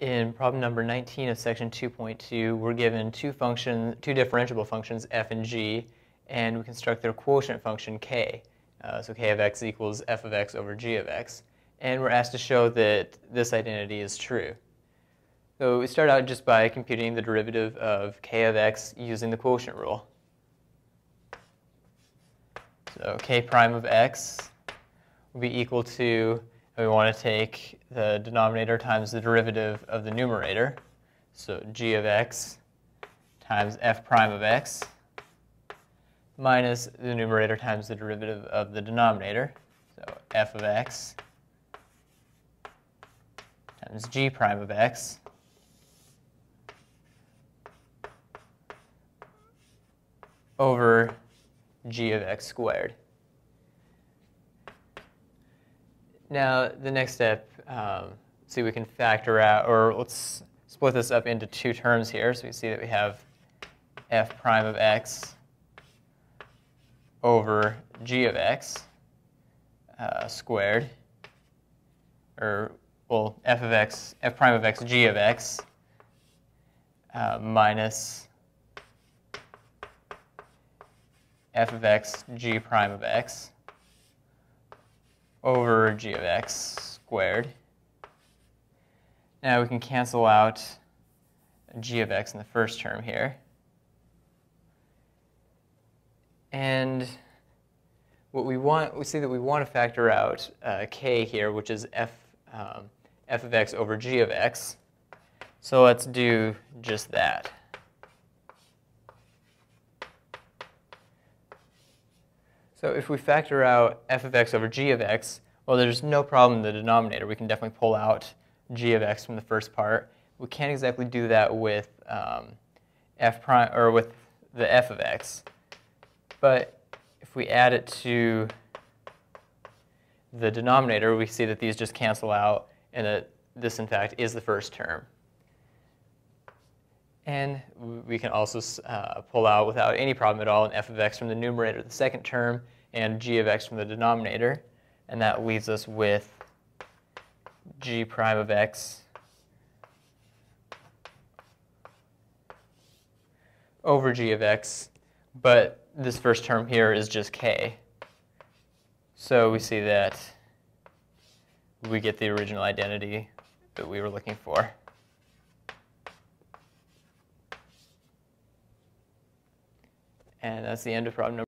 In problem number 19 of section 2.2, we're given two function, two differentiable functions f and g, and we construct their quotient function k. Uh, so k of x equals f of x over g of x. And we're asked to show that this identity is true. So we start out just by computing the derivative of k of x using the quotient rule. So k prime of x will be equal to we want to take the denominator times the derivative of the numerator. So g of x times f prime of x minus the numerator times the derivative of the denominator. So f of x times g prime of x over g of x squared. Now, the next step, um, see we can factor out, or let's split this up into two terms here. So we see that we have f prime of x over g of x uh, squared, or, well, f of x, f prime of x, g of x uh, minus f of x, g prime of x over g of x squared. Now we can cancel out g of x in the first term here. And what we want, we see that we want to factor out uh, k here, which is f, um, f of x over g of x. So let's do just that. So if we factor out f of x over g of x, well, there's no problem in the denominator. We can definitely pull out g of x from the first part. We can't exactly do that with um, f prime or with the f of x. But if we add it to the denominator, we see that these just cancel out and that this, in fact, is the first term. And we can also uh, pull out without any problem at all an f of x from the numerator, the second term, and g of x from the denominator. And that leaves us with g prime of x over g of x. But this first term here is just k. So we see that we get the original identity that we were looking for. And that's the end of problem number